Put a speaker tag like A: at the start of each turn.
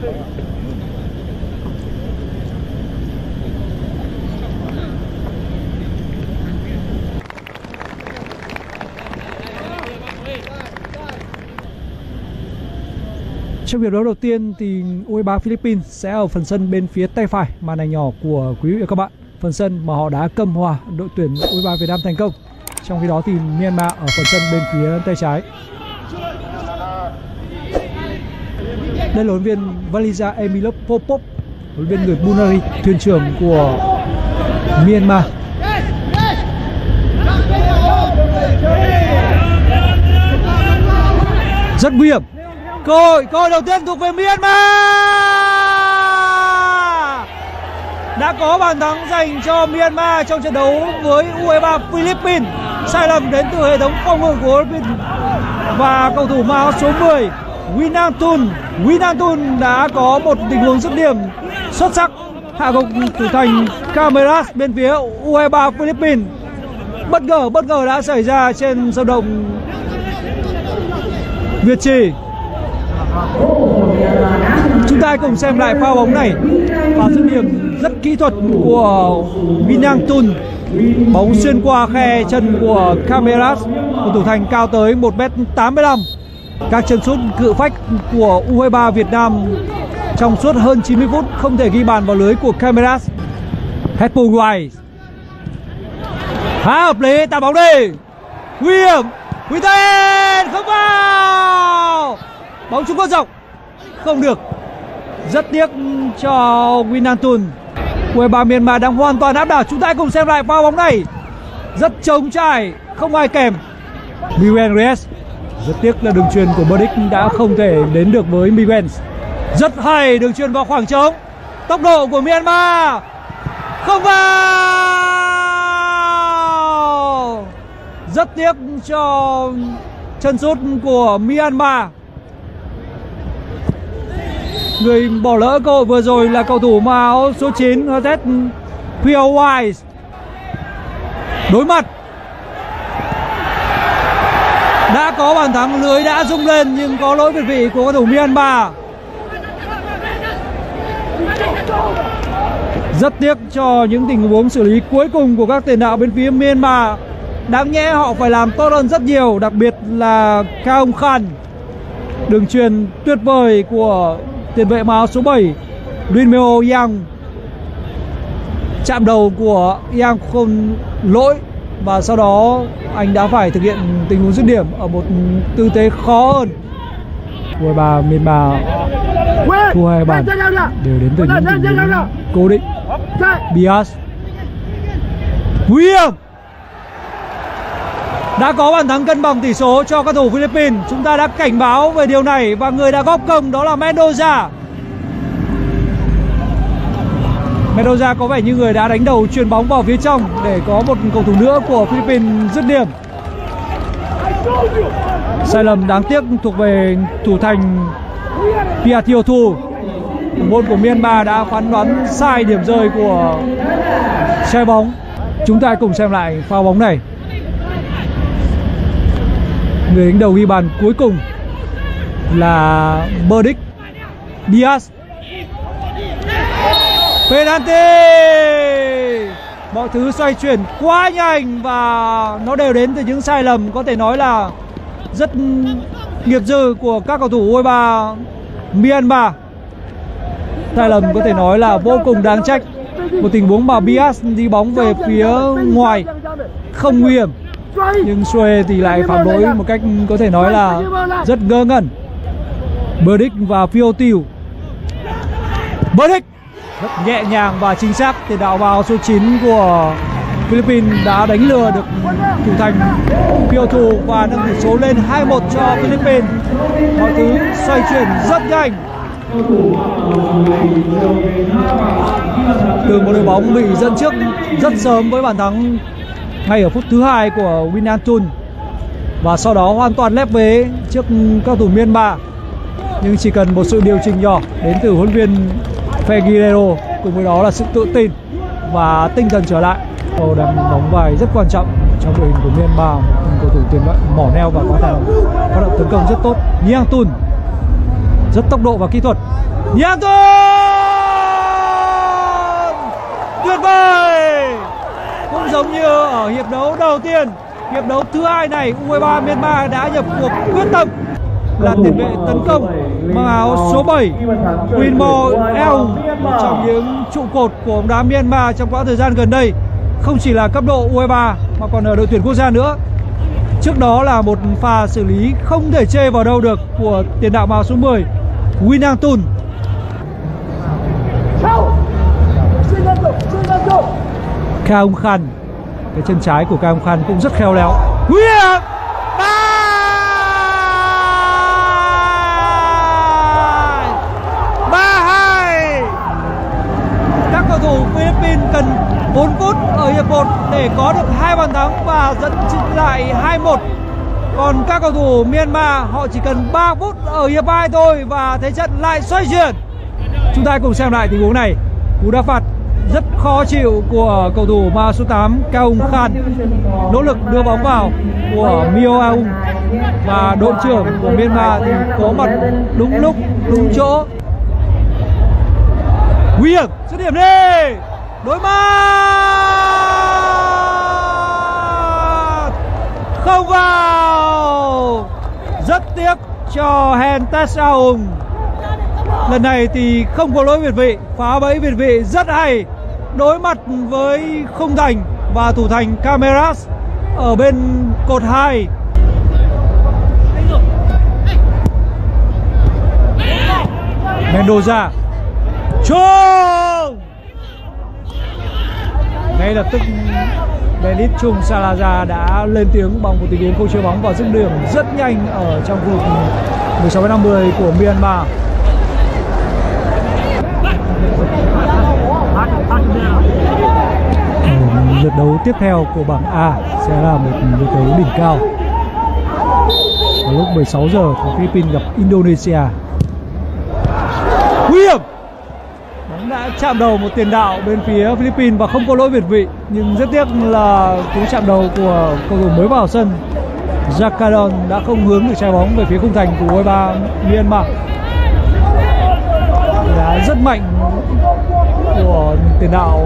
A: Trong hiệp đấu đầu tiên thì U23 Philippines sẽ ở phần sân bên phía tay phải màn ảnh nhỏ của quý vị và các bạn. Phần sân mà họ đã cầm hòa đội tuyển U23 Việt Nam thành công. Trong khi đó thì Myanmar ở phần sân bên phía tay trái. Đây là huấn viên Valija Emilov Popov, huấn viên người Bulgaria, thuyền trưởng của Myanmar. Rất nguy hiểm. Cơ hội cơ hội đầu tiên thuộc về Myanmar. Đã có bàn thắng dành cho Myanmar trong trận đấu với U23 Philippines sai lầm đến từ hệ thống phòng ngự của Philippines và cầu thủ mang số 10 Winantun Winantun đã có một tình huống dứt điểm. Xuất sắc, hạ gục thủ thành Cameras bên phía U23 Philippines. Bất ngờ bất ngờ đã xảy ra trên sân động Việt Trì. Chúng ta cùng xem lại pha bóng này. Và dứt điểm rất kỹ thuật của Minang Tun bóng xuyên qua khe chân của Cameras của thủ thành cao tới 1m85 các chân sút cự phách của U23 Việt Nam trong suốt hơn 90 phút không thể ghi bàn vào lưới của Cameras. Headball White khá hợp lý tạo bóng đi. Nguy hiểm. Quý Tên, không vào. Bóng trung quốc rộng. Không được. Rất tiếc cho Winantun U23 Myanmar đang hoàn toàn áp đảo. Chúng ta cùng xem lại pha bóng này. Rất trống trải, không ai kèm. Miguel Reyes rất tiếc là đường truyền của Burdick đã không thể đến được với Miguel. Rất hay, đường truyền vào khoảng trống. Tốc độ của Myanmar. Không vào. Rất tiếc cho chân sút của Myanmar. Người bỏ lỡ cơ hội vừa rồi là cầu thủ màu số 9 Hazet Pio Wise Đối mặt đã có bàn thắng lưới đã rung lên, nhưng có lỗi việt vị của cầu thủ Myanmar. Rất tiếc cho những tình huống xử lý cuối cùng của các tiền đạo bên phía Myanmar. Đáng nhẽ họ phải làm tốt hơn rất nhiều, Đặc biệt là cao Khan. Đường truyền tuyệt vời của tiền vệ áo số 7 Rinmeo Yang. Chạm đầu của Yang không lỗi và sau đó, anh đã phải thực hiện tình huống dứt điểm ở một tư thế khó hơn. Của bà miền bà thu hai bàn. Đều đến từ những tình huống cố định. Bias. Nguy hiểm đã có bàn thắng cân bằng tỷ số cho các thủ Philippines. Chúng ta đã cảnh báo về điều này và người đã góp công đó là Mendoza. Mendoza có vẻ như người đã đánh đầu chuyền bóng vào phía trong để có một cầu thủ nữa của Philippines dứt điểm. Sai lầm đáng tiếc thuộc về thủ thành Piatiotu. Môn của Myanmar đã phán đoán sai điểm rơi của xe bóng. Chúng ta cùng xem lại pha bóng này người đánh đầu ghi bàn cuối cùng là Burdick Diaz penalty mọi thứ xoay chuyển quá nhanh và nó đều đến từ những sai lầm, có thể nói là rất nghiệp dư của các cầu thủ U23 Myanmar. Sai lầm có thể nói là vô cùng đáng trách. Một tình huống mà Bias đi bóng về phía ngoài không nguy hiểm. Nhưng Sue thì lại phạm lỗi một cách có thể nói là rất ngơ ngẩn. Burdick và Fiotiu Burdick! Rất nhẹ nhàng và chính xác. Tiền đạo vào số 9 của Philippines đã đánh lừa được thủ thành Piotu và nâng tỷ số lên 2-1 cho Philippines. Mọi thứ xoay chuyển rất nhanh. Từ một đội bóng bị dẫn trước rất sớm với bàn thắng ngay ở phút thứ hai của Winantun và sau đó hoàn toàn lép vế trước các thủ Myanmar. Nhưng chỉ cần một sự điều chỉnh nhỏ đến từ huấn viên Fegirero cùng với đó là sự tự tin và tinh thần trở lại. Cầu đang đóng vai rất quan trọng trong đội hình của Myanmar, một cầu thủ tiền vệ mỏ neo và có thể hoạt động tấn công rất tốt. Nhang Tun, rất tốc độ và kỹ thuật. Nhang Tun! Tuyệt vời! Cũng giống như ở hiệp đấu đầu tiên, hiệp đấu thứ hai này U23 Myanmar đã nhập cuộc quyết tâm là tiền vệ tấn công. mang áo số 7 Winmo El một trong những trụ cột của bóng đá Myanmar trong quãng thời gian gần đây. Không chỉ là cấp độ U23 mà còn ở đội tuyển quốc gia nữa. Trước đó là một pha xử lý không thể chê vào đâu được của tiền đạo màu số 10 Winang Tun. Kaung Khan cái chân trái của Kaung Khan cũng rất khéo léo. Huyết ba 4 phút ở hiệp 1 để có được hai bàn thắng và dẫn lại 2-1 còn các cầu thủ Myanmar, họ chỉ cần 3 phút ở hiệp 2 thôi và thế trận lại xoay chuyển. Chúng ta cùng xem lại tình huống này. Cú đá phạt rất khó chịu của cầu thủ ma số 8 Kaung Khan. Nỗ lực đưa bóng vào của Mio Aung và đội trưởng của Myanmar thì có mặt đúng lúc, đúng chỗ. Nguy hiểm, dứt điểm đi! Đối mặt! Không vào! Rất tiếc cho Hentes Aung lần này thì không có lỗi việt vị, phá bẫy việt vị rất hay. Đối mặt với khung thành và thủ thành cameras ở bên cột 2 Mendoza. Chung ngay lập tức, Benit Chung Salaza đã lên tiếng bằng một tình huống không chơi bóng và dứt điểm rất nhanh ở trong khu vực 16 50 của Myanmar. Lượt đấu tiếp theo của bảng A sẽ là một lượt đấu đỉnh cao. Vào lúc 16 giờ thì Philippines gặp Indonesia nguy hiểm bóng đã chạm đầu một tiền đạo bên phía Philippines và không có lỗi việt vị. Nhưng rất tiếc là cú chạm đầu của cầu thủ mới vào sân Jacadon đã không hướng được trái bóng về phía khung thành của U23 Myanmar. Đá rất mạnh của tiền đạo.